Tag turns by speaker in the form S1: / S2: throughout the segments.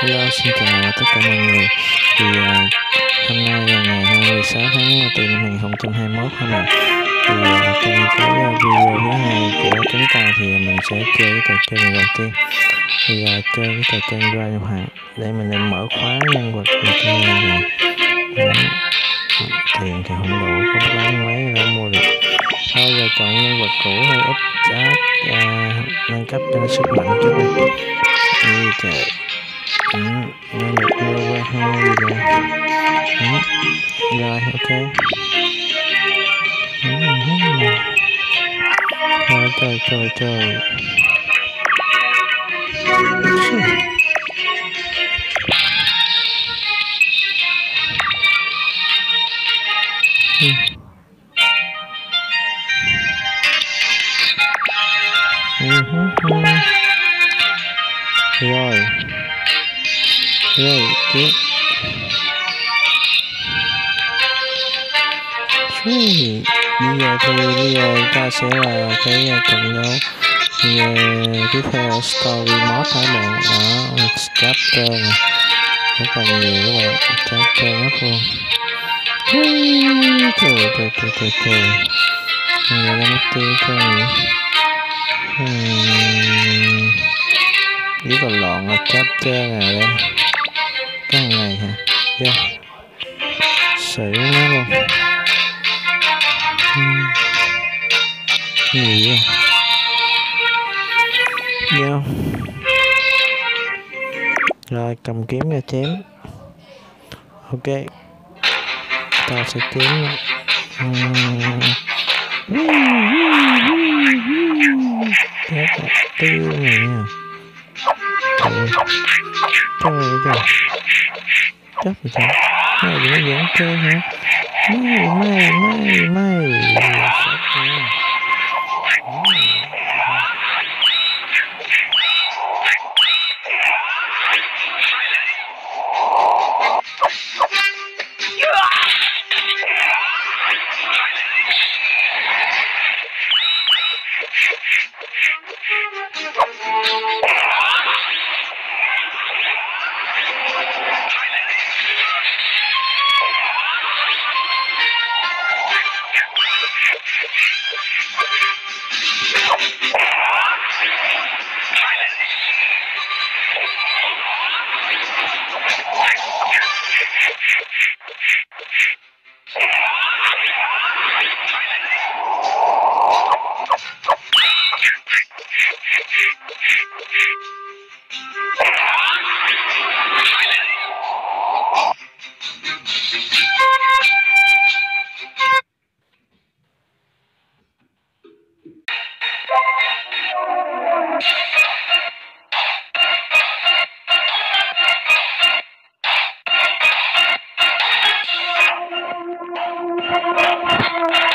S1: Hello, xin chào tất cả mọi người. Thì uh, hôm nay là ngày 26 tháng ờ, 4 năm 2021 ha bạn. Thì uh, trong cái video thứ hai của chúng ta thì mình sẽ chơi cái trò chơi này đầu tiên. Thì uh, chơi cái trò chơi Drive Hoàng để mình định mở khóa nhân vật ở trong này nè. Tiền thì không đủ, không bán máy ra mua được. Thôi giờ chọn nhân vật cũ hay ít giá uh, nâng cấp cho sức mạnh chút đây rồi ok. Trời rồi trời. Trời trời ừ. Ừ. Ừ. rồi. Rồi tiếp thì bây giờ ta sẽ là cái à, trận đấu. Về à, tiếp theo story mode các bạn? Đó, chapter này. Rất là nhiều các bạn chapter mất luôn trời trời trời trời trời. Người ta mất tiêu cho nhỉ? Hmm. rất là loạn là chapter này đây. Cái này hả? Yeah. xỉu nó luôn. Nhiều quá. Yeah. rồi, cầm kiếm ra chém. Ok. Ta sẽ kiếm uhm. Chết tiêu này nha. Trời trời trời chắc thì sao? Mày đừng có giỡn chơi hả? Mày mày mày mày.
S2: Oh. Thank you.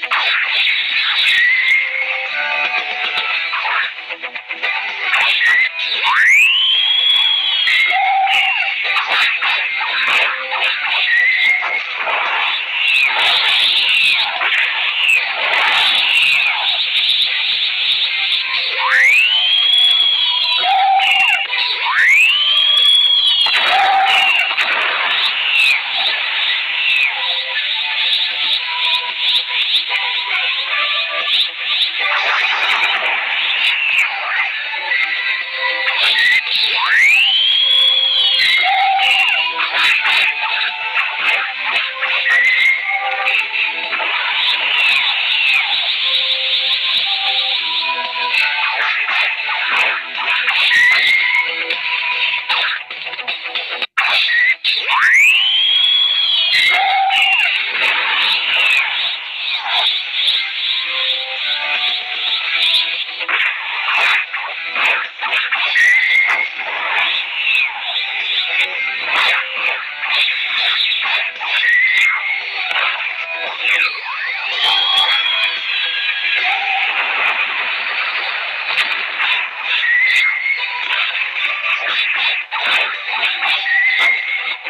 S2: Thank you.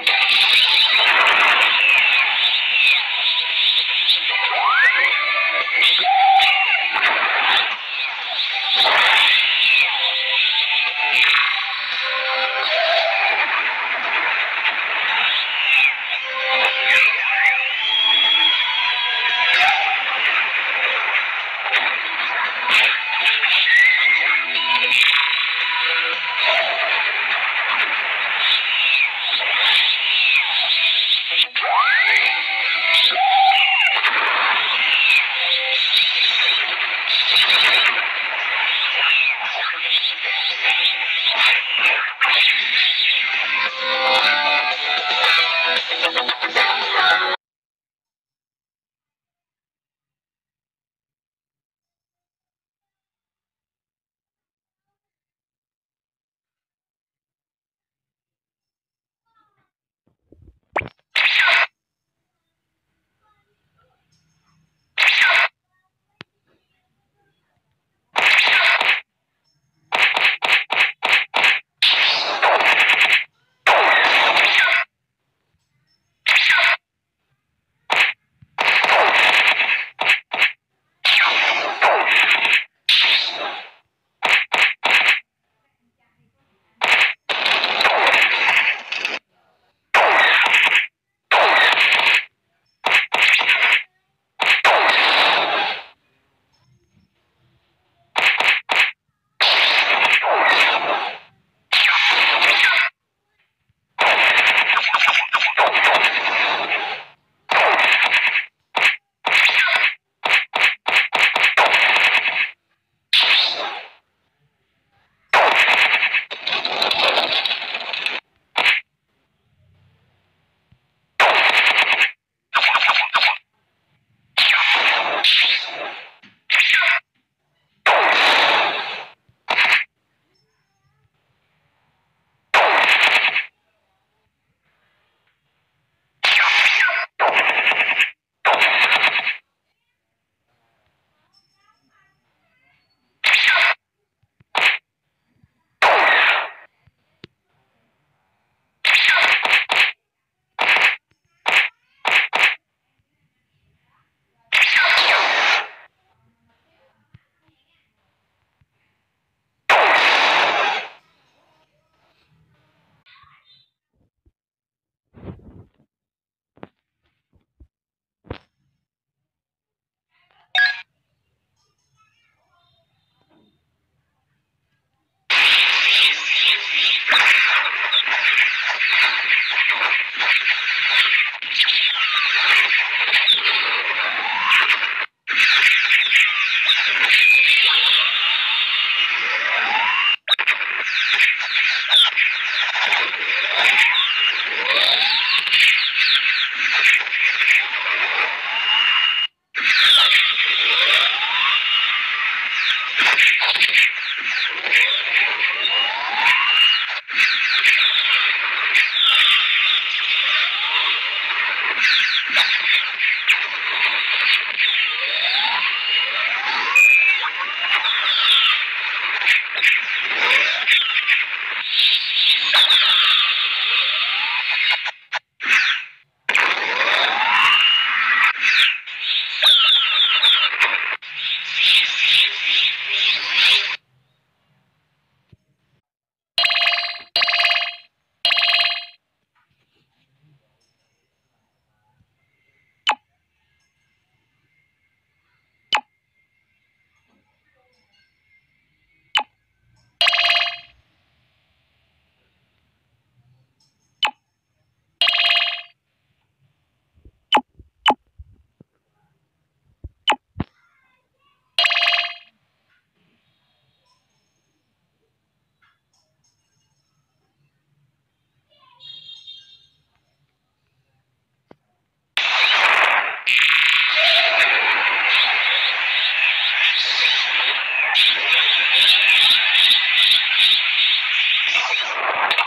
S2: you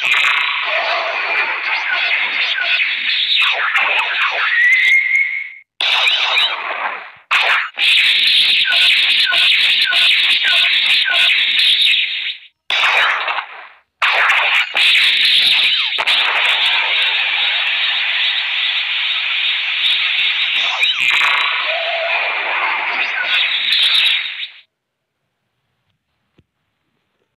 S2: Thank you.